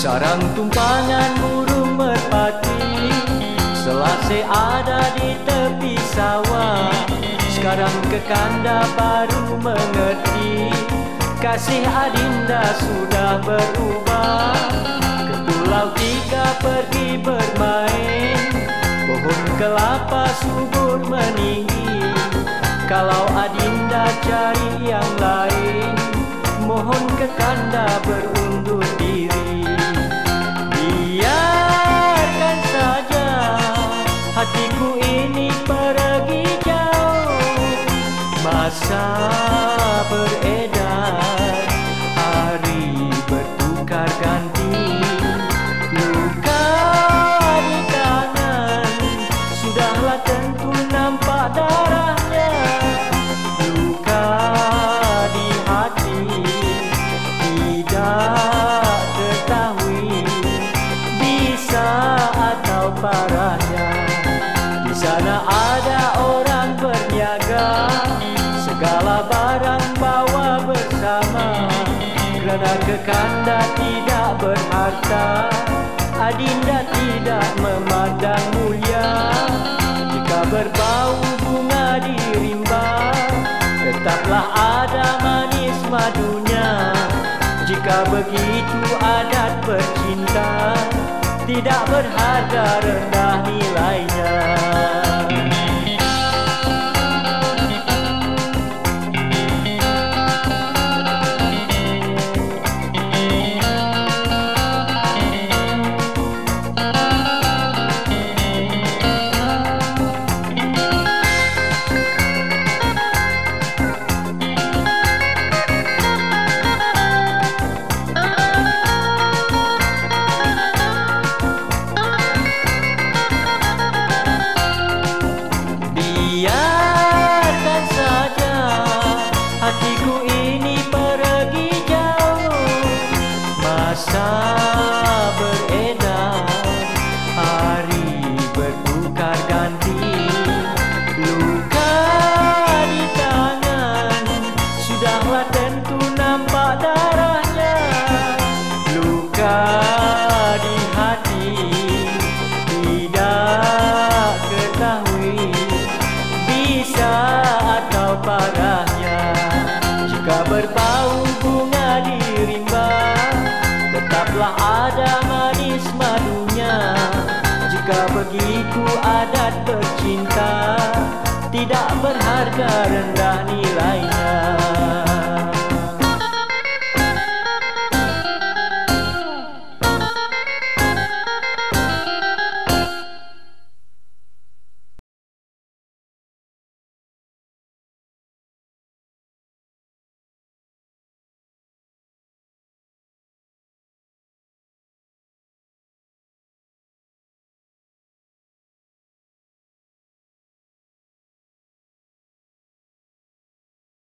Terbangkan burung merpati Selasi ada di tepi sawah. Sekarang ke kanda baru mengerti Kasih adinda sudah berubah. Ke pulau tiga pergi bermain Pohon kelapa subur meninggi. Kalau adinda cari yang lain Mohon ke kanda berundur diri Stop. Segala barang bawa bersama. Kerana kekanda tidak berharta Adinda tidak memandang mulia. Jika berbau bunga di rimba Tetaplah ada manis madunya. Jika begitu adat bercinta Tidak berharga rendah nilainya di hati, tidak ketahui bisa atau parahnya Jika berbau bunga di rimba Tetaplah ada manis madunya Jika begitu adat bercinta Tidak berharga rendah nilainya